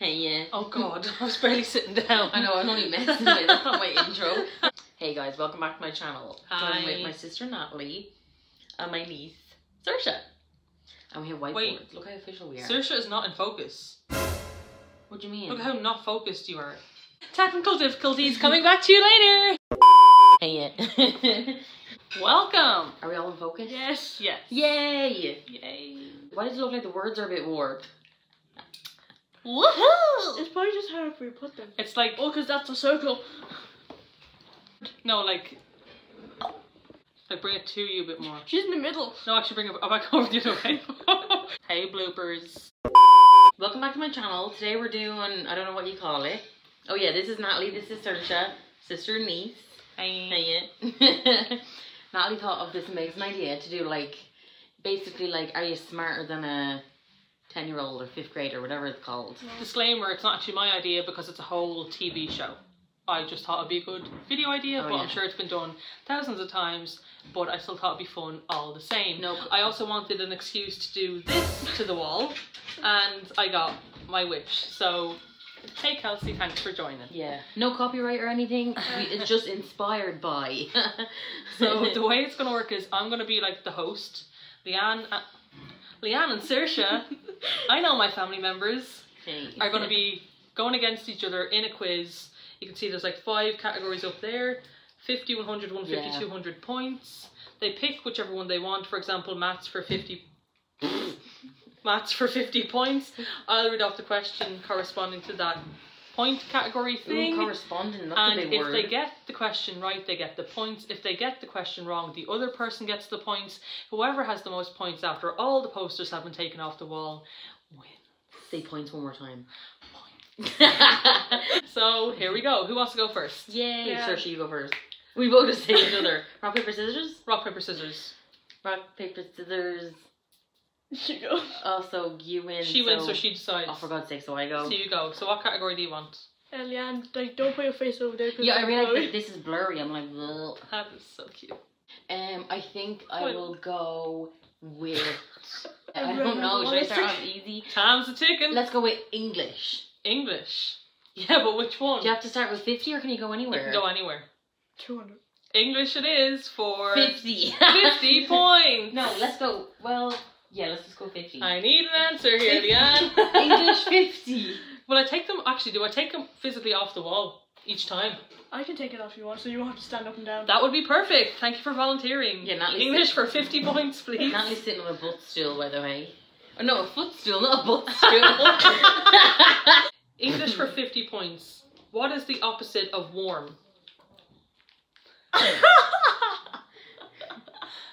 Hey, yeah. Oh god, I was barely sitting down. I know, I'm only messing with. That's not my intro. Hey guys, welcome back to my channel. I'm with Hi. my sister Natalie and my niece Saoirse. And we have whiteboards. Wait. Look how official we are. Saoirse is not in focus. what do you mean? Look how not focused you are. Technical difficulties coming back to you later. Hey, yeah. Welcome. are we all in focus? Yes. Yes. Yay! Yay. Why does it look like the words are a bit warped? Woohoo! It's probably just how we put them. It's like Oh, because that's a circle. no, like like bring it to you a bit more. She's in the middle. No, actually bring it oh, back over the other way. hey bloopers. Welcome back to my channel. Today we're doing, I don't know what you call it. Oh yeah, this is Natalie, this is Saoirse, sister and niece. Hey. Hey, Natalie thought of this amazing idea to do like, basically like, are you smarter than a 10 year old or 5th grade or whatever it's called. Disclaimer, it's not actually my idea because it's a whole TV show. I just thought it'd be a good video idea, Oh, but yeah. I'm sure it's been done thousands of times, but I still thought it'd be fun all the same. No. I also wanted an excuse to do this to the wall, and I got my wish. So, hey Kelsey, thanks for joining. Yeah. No copyright or anything. We, it's just inspired by. So the way it's gonna work is I'm gonna be like the host, Leanne, Leanne and Saoirse. I know my family members. Hey. are going to be going against each other in a quiz. You can see there's like five categories up there 50, 100, 150, Yeah. 200 points. They pick whichever one they want. For example, maths for 50. maths for 50 points. I'll read off the question corresponding to that point category thing. Ooh, corresponding, that's and a big if word. they get the question right, they get the points. If they get the question wrong, the other person gets the points. Whoever has the most points after all the posters have been taken off the wall wins. Say points one more time. So here we go. Who wants to go first? Yay! Yeah. Saoirse, you go first. We both just say each other. Rock, paper, scissors? Rock, paper, scissors. Rock, paper, scissors. She goes. Oh, so you win. She wins, so she decides. Oh, for God's sake, so I go. So you go. So what category do you want? And Leanne, like, don't put your face over there. 'cause Yeah, I it's realize blurry. this is blurry. I'm like, Ugh. That is so cute. um, I think I What? will go with. I don't know. rather Should I start honestly- off easy? Time's a ticking. Let's go with English. English. Yeah, but which one? Do you have to start with 50 or can you go anywhere? You anywhere? can go anywhere. 200. English it is for 50. 50 points. No, let's go. Well, yeah, let's just go 50. I need an answer here, Leanne. English 50. Will I take them? Actually, do I take them physically off the wall each time? I can take it off if you want, so you won't have to stand up and down. That would be perfect. Thank you for volunteering. Yeah, Natalie's English for 50 points, please. Natalie's sitting on a butt stool, by the way. Oh, no, a footstool, not a butt stool. English for 50 points. What is the opposite of warm?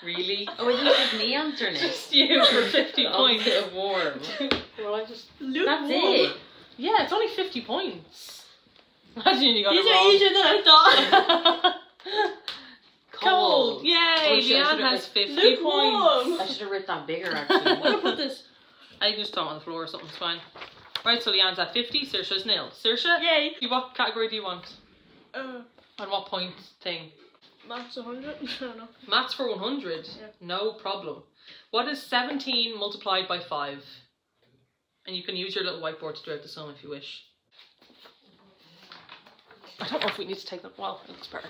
Really? Oh, I think it's just me answering it. Just you for 50 points. opposite of warm. Well, I just. That's it. Yeah, it's only 50 points. Imagine you got These it are wrong. easier than I thought. Cold. Yay, Oh, Leanne has 50 Lukewarm. points. I should have written that bigger, Where actually. to put this? I can just throw it on the floor or something, it's fine. Right, so Leanne's at 50, Saoirse's nil. Saoirse, Yay. what category do you want? Uh, And what point thing? Max 100? I don't know. Maths for 100? Yeah. No problem. What is 17 multiplied by 5? And you can use your little whiteboard to do out the sum if you wish. I don't know if we need to take them. Well, it looks better.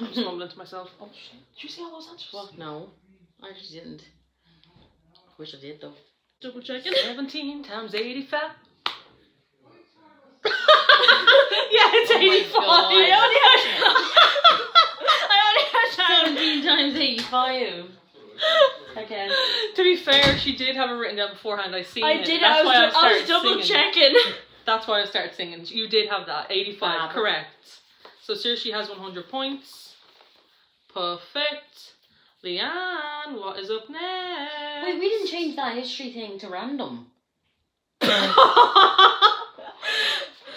I'm just mumbling to myself. Oh shit. Did you see all those answers? What? No, I just didn't. Wish I did, though. Double checking. 17 times 85. yeah, it's Oh my 85. God. I only had I only had time. 17 times 85. Again. to be fair, she did have it written down beforehand. I seen I it. did. That's I was, why I, I was double singing. checking. That's why I started singing. You did have that. 85. Fab. Correct. So Saoirse has 100 points. Perfect. Leanne, what is up next? Wait, we didn't change that history thing to random.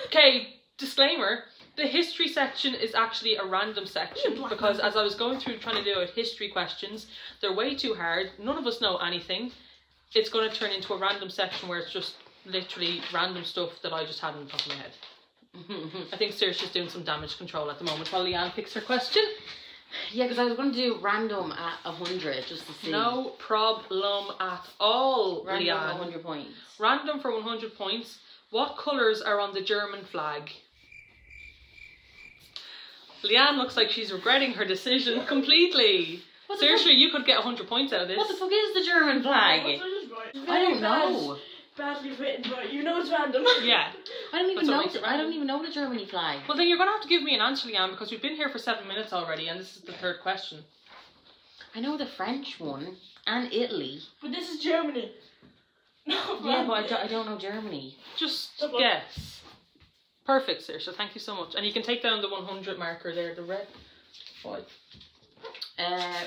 okay, disclaimer. The history section is actually a random section because as I was going through trying to do it, history questions, they're way too hard. None of us know anything. It's going to turn into a random section where it's just literally random stuff that I just had on the top of my head. I think Saoirse's doing some damage control at the moment while Leanne picks her question. yeah, because I was going to do random at 100 just to see. No problem at all, Random Leanne. 100 points. Random for 100 points. What colours are on the German flag? Leanne looks like she's regretting her decision completely. What Seriously, you could get 100 points out of this. what the fuck is the German flag? What's this right? It's I don't know. Badly written, but you know it's random. Yeah. I don't even know. The, I don't even know the Germany flag. Well, then you're going to have to give me an answer, Leanne, because we've been here for seven minutes already, and this is the third question. I know the French one and Italy. But this is Germany. No, Yeah, but I don't, I don't know Germany. Just guess. Perfect, sir so Thank you so much. And you can take down the 100 marker there, the red. Five. Uh,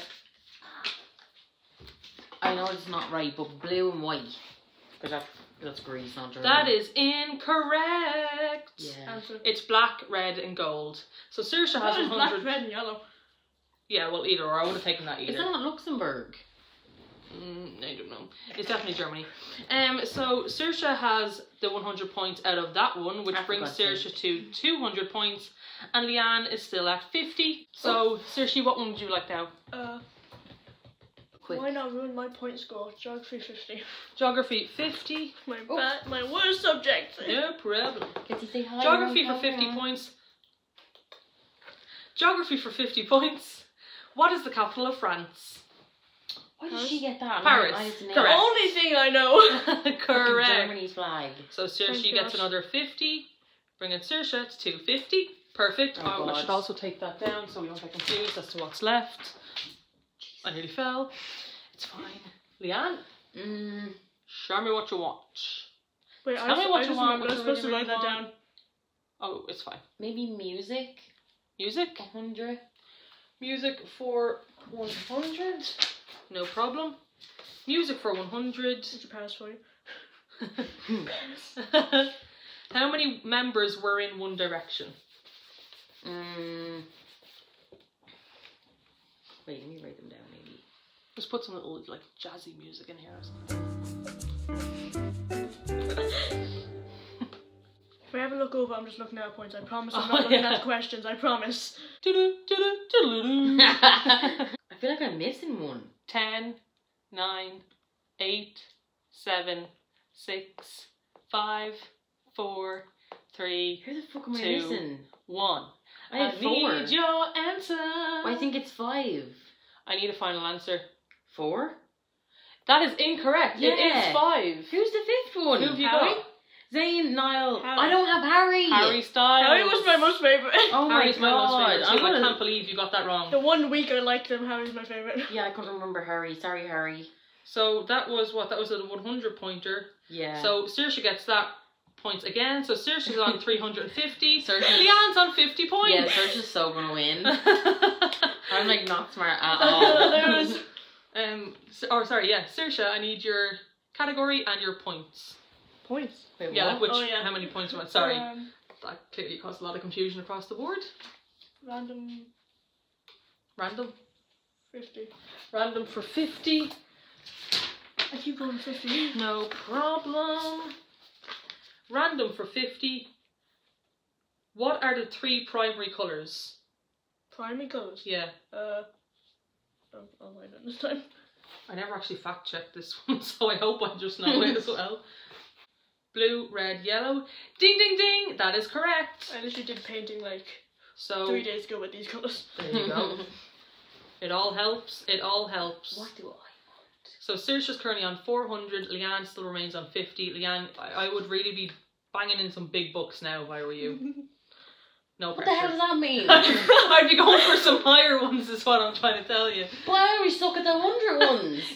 I know it's not right, but blue and white. Because that, that's Greece, not Germany. That is incorrect. Yeah. Answer. It's black, red, and gold. So Saoirse has That is 100. black, red, and yellow. Yeah, well, either or. I would have taken that either. Is that not Luxembourg? Mm, I don't know. It's definitely Germany. Um, so Saoirse has the 100 points out of that one, which I brings forgot to. 200 points, and Leanne is still at 50. So, Saoirse, what one would you like now? Uh, Quick. why not ruin my point score? Geography 50. Geography 50. My Oh. bad, my worst subject. No problem. Get to say hi. Geography for 50 Ron. points. Geography for 50 points. What is the capital of France? Why did she get that? Paris. I, I had to name The only thing I know. fucking Correct. Germany's flag. So Saoirse Thank you, gets Ash. another 50, bringing Saoirse to 250. Perfect. Oh, Oh, I God. should also take that down so we don't get confused as to what's left. I nearly fell. It's fine. Leanne, Mm, show me what you want. Wait, Tell I, me just, what I you just want, remembered I what was supposed to write that down. Oh, it's fine. maybe music. Music. 100. Music for 100. No problem. Music for 100. It's a pass for you. How many members were in One Direction? Mm. Wait, let me write them down maybe. Just put some little like jazzy music in here or something. If I have a look over, I'm just looking at points. I promise I'm Oh, not looking yeah. at questions. I promise. I feel like I'm missing one. 10, 9, 8, 7, 6, 5, 4, 3, Who the fuck am I Two. missing? 1. I had four. need your answer. I think it's five. I need a final answer. Four? That is incorrect. It Yeah. is 5. Who's the fifth one? Who have you Harry? got? Zayn, Niall. Harry. I don't have Harry. Harry Styles. Harry was my most favorite. Oh Harry's my my most god. favorite I'm too. I gonna- can't believe you got that wrong. the one week I liked him, Harry's my favorite. Yeah, I couldn't remember Harry. Sorry, Harry. So that was what? That was a 100 pointer. Yeah. So Saoirse gets that points again. So Saoirse's on 350. Saoirse's- Leanne's on 50 points. yeah, Saoirse is so gonna win. I'm I'm like not smart at all. Lose. Um, s- or sorry, yeah, Saoirse, I need your category and your points. Points. Wait, Yeah, what? like which, Oh, yeah. how many points you want. Sorry, Um, that clearly caused a lot of confusion across the board. random Random. 50. Random for 50. I keep going 50. No problem. Random for 50. What are the three primary colours? Primary colours. Yeah, Uh, oh, I'll write it this time. I never actually fact checked this one, so I hope I just know it as well. blue, red, yellow. Ding, ding, ding. That is correct. I literally did painting like so three days ago with these colours. There you go. it all helps. It all helps. What do I? want? So Saoirse is currently on 400, Leanne still remains on 50. Leanne, I, I would really be banging in some big books now if I were you. No what the hell does that mean? I'd be going for some higher ones is what I'm trying to tell you. But I already stuck at the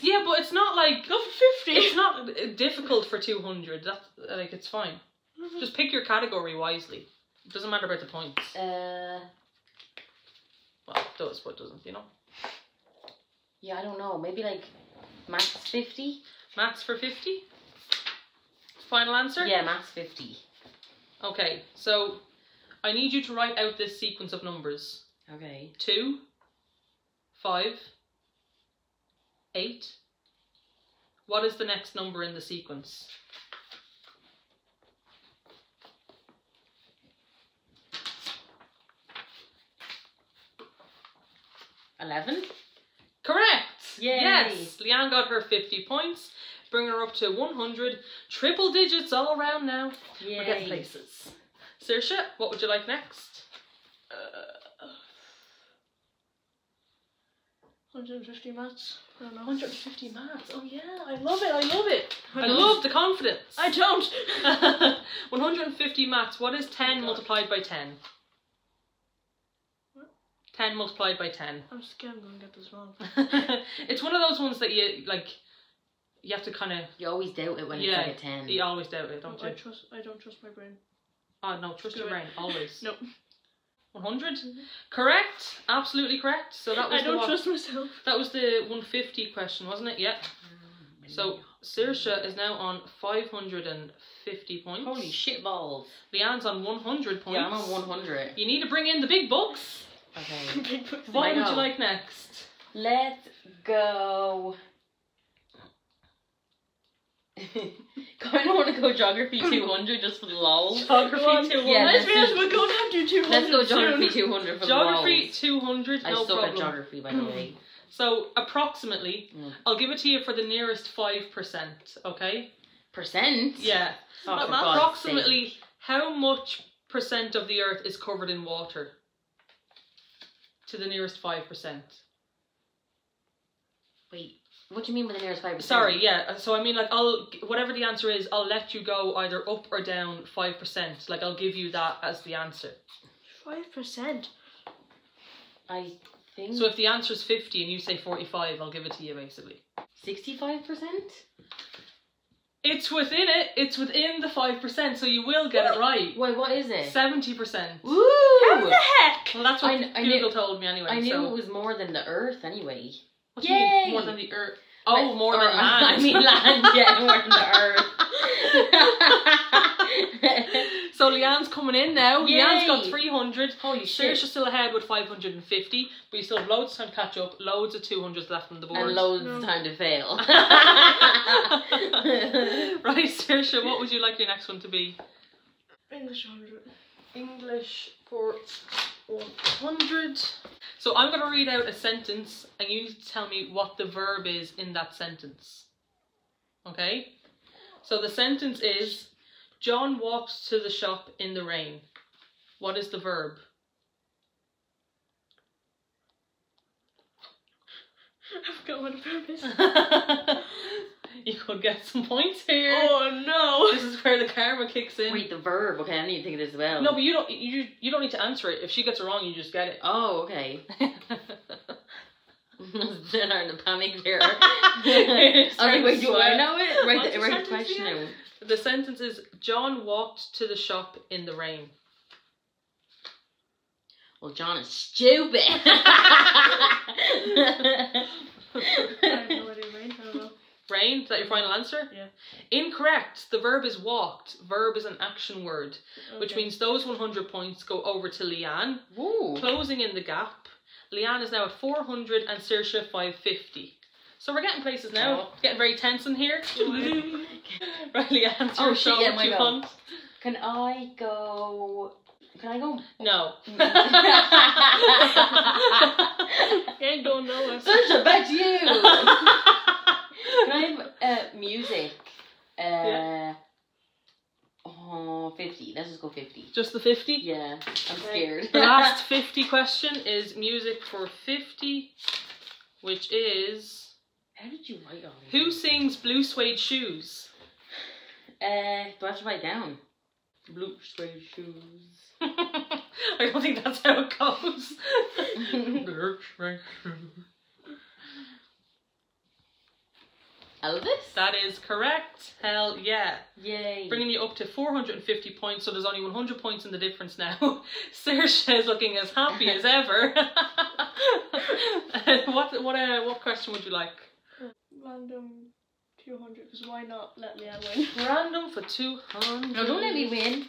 yeah, but it's not like oh, fifty. It's not difficult for two hundred. That's like it's fine. Mm -hmm. Just pick your category wisely. It doesn't matter about the points. Uh. Well, it does, but it doesn't. You know. Yeah, I don't know. Maybe like maths fifty. Maths for fifty. Final answer. Yeah, maths fifty. Okay, so I need you to write out this sequence of numbers. Okay. Two, five, eight. What is the next number in the sequence? Eleven. Correct! Yay. Yes! Leanne got her 50 points. bringing her up to 100. Triple digits all around now. We're getting Yay. places. Saoirse, what would you like next? Uh, 150 mats. I don't know. 150 maths. Oh yeah, I love it. I love it. I, don't. love the confidence. I don't. 150 maths. What is 10 multiplied by 10? What? 10 multiplied by 10. I'm scared I'm gonna get this wrong. it's one of those ones that you like. You have to kind of. You always doubt it when Yeah, it's like a 10. You always doubt it, don't I you? trust. I don't trust my brain. Oh no, trust your Do it. brain always. Nope. 100. Mm-hmm. Correct. Absolutely correct. So that was I the don't what? trust myself. That was the 150 question, wasn't it? Yeah. Mm-hmm. So Saoirse is now on 550 points. Holy shit balls. Leanne's on 100 points. Yeah, I'm on 100. You need to bring in the big bucks. Okay. Big book. What I would you like next? Let's go. Kind of want to go geography 200 just for the lols. Geography 200. Yeah, Let's be let's honest, we're going to have to do 200 Let's go geography 200 for Geography the 200, lols. I no suck problem. at geography, by the way. So approximately, Mm. I'll give it to you for the nearest 5%, okay? Percent? Yeah. Oh, for Not God's approximately how much percent of the earth is covered in water? To the nearest 5%. Wait, what do you mean by the nearest 5%? Sorry, yeah. Uh, so I mean, like, I'll whatever the answer is, I'll let you go either up or down five percent. Like, I'll give you that as the answer. Five percent. I think So if the answer is fifty and you say forty-five, I'll give it to you basically. 65%? It's within it. It's within the five percent, so you will get it right. Wait, what is it? Seventy percent. Woo! How the heck? Well, that's what I kn- I Google knew- told me anyway. I knew so. it was more than the Earth anyway. What do you mean Yay! more than the Earth? Oh, Like, more or, uh, than land. I mean land, yeah, more than the Earth. so Leanne's coming in now. Yay! Leanne's got three hundred. Holy shit. Saoirse's still ahead with 550, but you still have loads of time to catch up, loads of 200s left on the board. And loads No. of time to fail. right, Saoirse, what would you like your next one to be? English 100. English for 100. So I'm going to read out a sentence, and you need to tell me what the verb is in that sentence. Okay? So the sentence is John walks to the shop in the rain. What is the verb? I forgot what a verb is. you could get some points here. oh no! This is where the karma kicks in. Wait, the verb. Okay, I need to think of this as well. No, but you don't. You you don't need to answer it. If she gets it wrong, you just get it. Oh, okay. then I'm in a panic there. I was like, wait, do I know it? Write the, the write the question again? out. the sentence is John walked to the shop in the rain. Well, John is stupid. I have no idea, Rain. I don't know. Rain. Is that your final answer? Yeah. Incorrect. The verb is walked. Verb is an action word, which means those 100 points go over to Leanne, Woo. closing in the gap. Leanne is now at 400 and Saoirse 550. So we're getting places now. Oh. Getting very tense in here. right, Leanne, Oh, shit, show. yeah, What my you go. want? Can I go? Can I go? No. Ain't going nowhere. Saoirse, back to you. Can I have uh, music? Uh, Yeah. Oh, 50. Let's just go 50. Just the 50? Yeah, I'm scared. The last 50 question is music for 50, which is How did you write all this? Who sings Blue Suede Shoes? Uh, do I have to write down? Blue suede shoes. I don't think that's how it goes. Blue suede shoes. Elvis? that is correct. Hell yeah. Yay. Bringing you up to 450 points, so there's only 100 points in the difference now. Saoirse is looking as happy as ever. what what uh, what question would you like? Random 200, because why not let Leanne win? Random for 200. No, don't let me win.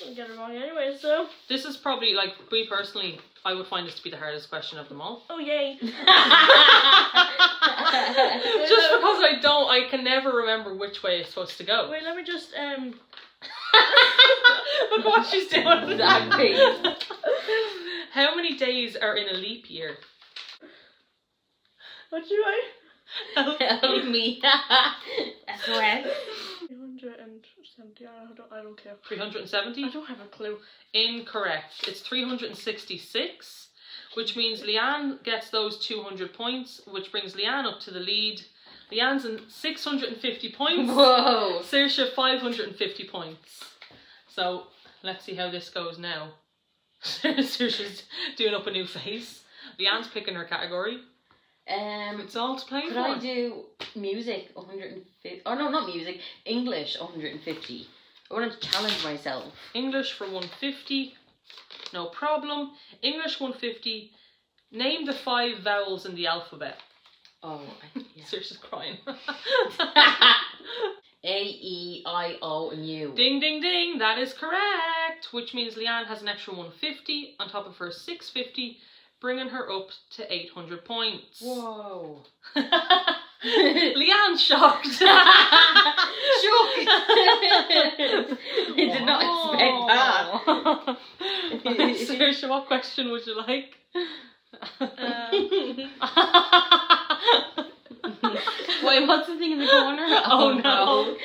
Don't get it wrong anyway, so. This is probably, like, me personally, I would find this to be the hardest question of them all. Oh, yay. Just because I don't, I can never remember which way it's supposed to go. Wait, let me just, um. Look what she's doing. Exactly. How many days are in a leap year? What do I? Help me. SOS. 370. I don't, I don't care. 370? I don't have a clue. Incorrect. It's 366, which means Leanne gets those 200 points, which brings Leanne up to the lead. Leanne's in 650 points. Whoa. Saoirse 550 points. So let's see how this goes now. Saoirse's doing up a new face. Leanne's picking her category. Um, It's all to play could for. I do music 150? Oh no, not music. English 150. I want to challenge myself. English for 150. No problem. English 150. Name the five vowels in the alphabet. Oh, I, yeah. Saoirse's crying. A E I O and U. Ding ding ding, that is correct. Which means Leanne has an extra 150 on top of her 650, bringing her up to 800 points. Whoa. Leanne's shocked. Shook. I did not expect that. Saoirse, what question would you like? Wait, what's the thing in the corner? Oh, no.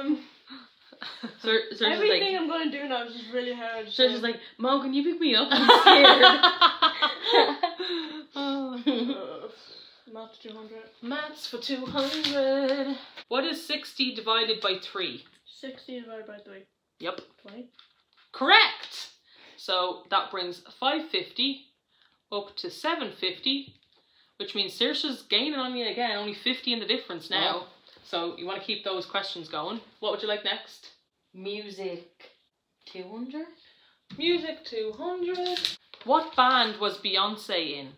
Um, so, so everything like, I'm going to do now is just really hard. so she's like, Mom, can you pick me up? I'm Oh. scared. Uh, math 200. Maths for 200. What is 60 divided by 3? 60 divided by 3. Yep. 20. Correct! So that brings 550 up to 750, which means Saoirse's gaining on you again, only 50 in the difference oh. now. So you want to keep those questions going. What would you like next? Music 200? Music 200. What band was Beyonce in?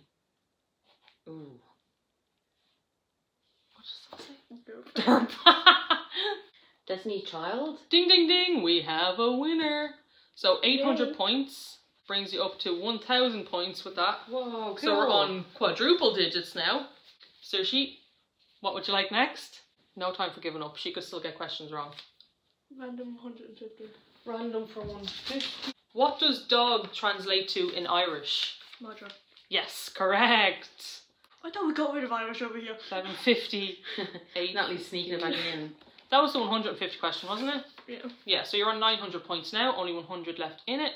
Ooh. What does that say? Destiny Child? ding ding ding, we have a winner. So 800 Yay. points brings you up to 1000 points with that. Whoa, cool. So we're on quadruple digits now. Saoirse, what would you like next? No time for giving up. She could still get questions wrong. Random 150. Random for 150. What does dog translate to in Irish? Madra. Yes, correct. I thought we got rid of Irish over here. 750. Eight. Natalie sneaking it back in. That was the 150 question, wasn't it? Yeah. Yeah, so you're on 900 points now. Only 100 left in it.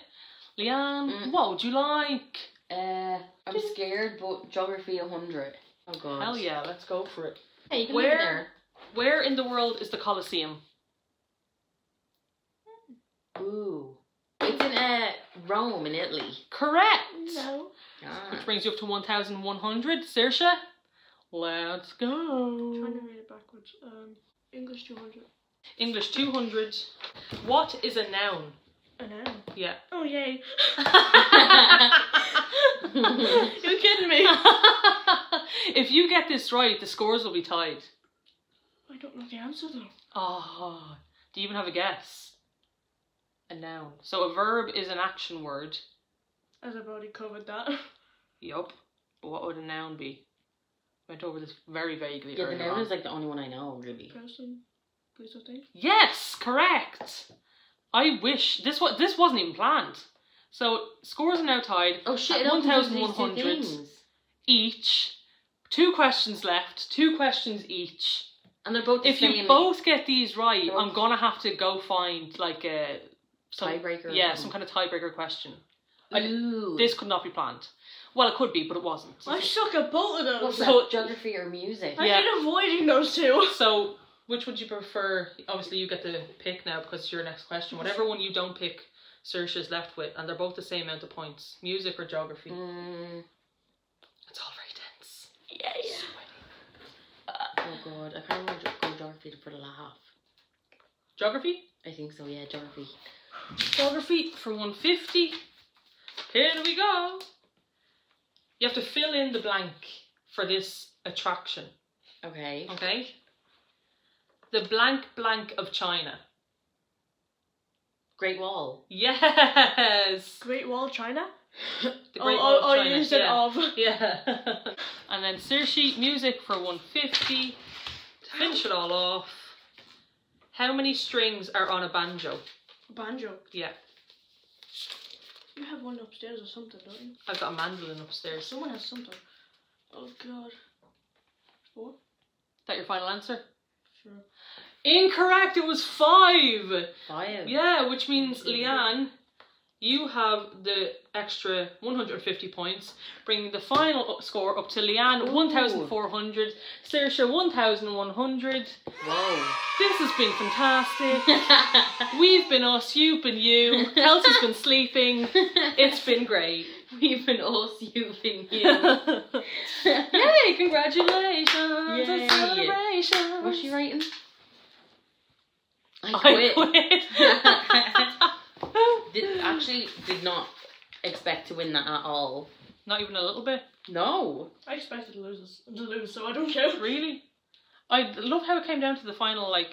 Leanne, Mm. what would you like? Uh, I'm scared, but geography 100. Oh god. Hell yeah, let's go for it. Hey, you can Where- there. Where in the world is the Colosseum? Ooh. It's in uh, Rome in Italy. Correct. No. Ah. Which brings you up to 1,100. Saoirse, let's go. trying to read it backwards. Um, English 200. English 200. What is a noun? A noun. Yeah. Oh, yay. You're kidding me. if you get this right, the scores will be tied. I don't know the answer though. Oh, do you even have a guess? A noun. So a verb is an action word. As I've already covered that. Yup. But what would a noun be? Went over this very vaguely yeah, the earlier noun on. is like the only one I know, really. Person, place or. Yes, correct. I wish this was this wasn't even planned. So scores are now tied Oh shit, At it opens into these two 1,100. each. Two questions left. Two questions each. And they're both the If same. you both get these right, They're I'm gonna have to go find like a some, tiebreaker. Yeah, some kind of tiebreaker question. I- Ooh. This could not be planned. Well, it could be, but it wasn't. I suck at both of those. What's those. that? Geography or music? I've Yeah. been avoiding those two. So, which would you prefer? Obviously, you get to pick now because it's your next question. Whatever one you don't pick, Saoirse's left with, and they're both the same amount of points. Music or geography? Mm, It's all very tense. yeah. yeah. Oh god, I kind of want to go geography for the laugh. Geography? I think so. Yeah, geography. Geography for 150. Here we go. You have to fill in the blank for this attraction, Okay. okay? The blank blank of China. Great Wall. Yes! Great Wall, China. The oh, Great oh, Wall of oh, China. you said yeah. of. Yeah. and then Saoirse music for 150. To finish it all off. How many strings are on a banjo? Banjo. Yeah. You have one upstairs or something, don't you? I've got a mandolin upstairs. Someone has something. Oh god. Four. Is that your final answer? Sure. Incorrect. It was five. Five. Yeah, which means Okay. You have the extra 150 points, bringing the final score up to Leanne 1,400, Saoirse 1,100. Whoa. This has been fantastic. We've been us, you've been you. Kelsey's been sleeping. It's been great. We've been us, you've been you. Yay! Congratulations! Yay. celebrations. What's she writing? I I quit. Quit. Did, actually, did not expect to win that at all. Not even a little bit. No. I expected to lose, to lose, so I don't care. Really? I love how it came down to the final, like,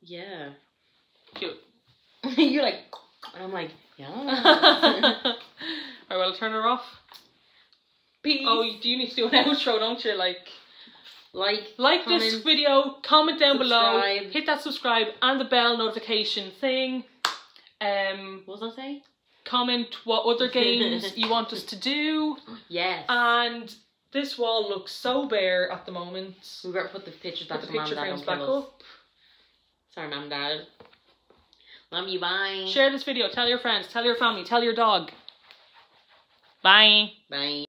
Yeah. cute. You're like, and I'm like, yeah. Alright, well, I'll turn her off. Peace. Oh, do you need to do an outro, don't you? Like, like, like this video, comment down below, hit that subscribe and the bell notification thing. Um, what was I say? comment what other games you want us to do. Yes. And this wall looks so bare at the moment. we better put the pictures back Put the picture and dad frames back up. Sorry, mom dad. Love you, bye. Share this video. Tell your friends. Tell your family. Tell your dog. Bye. Bye.